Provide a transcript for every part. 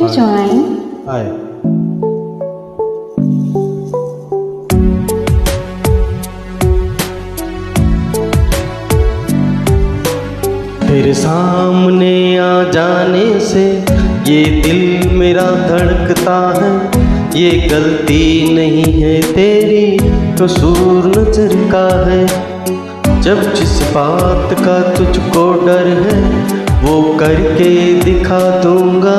to Hi. join. Hi. तेरे सामने आ जाने से ये दिल मेरा धड़कता है ये गलती नहीं है तेरी कसूर नज़र का है जब जिस बात का तुझको डर है वो करके दिखा दूँगा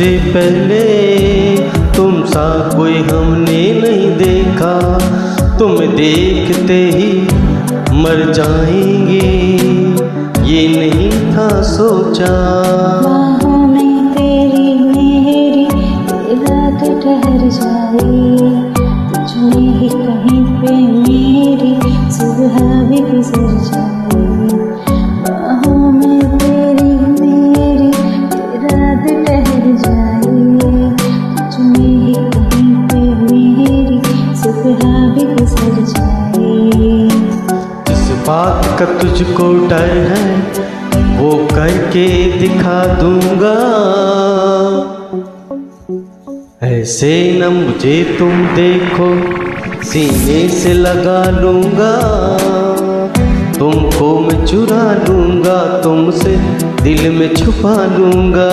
तुमसे पहले तुम सा कोई हमने नहीं देखा। तुम देखते ही मर जाएँगे। ये नहीं था सोचा। में तेरी मेरी रात ठहर जाए। बात का तुझको डर है, वो करके दिखा दूँगा। ऐसे न मुझे तुम देखो, सीने से लगा लूँगा। तुमको मैं चुरा लूँगा, तुमसे दिल में छुपा लूँगा।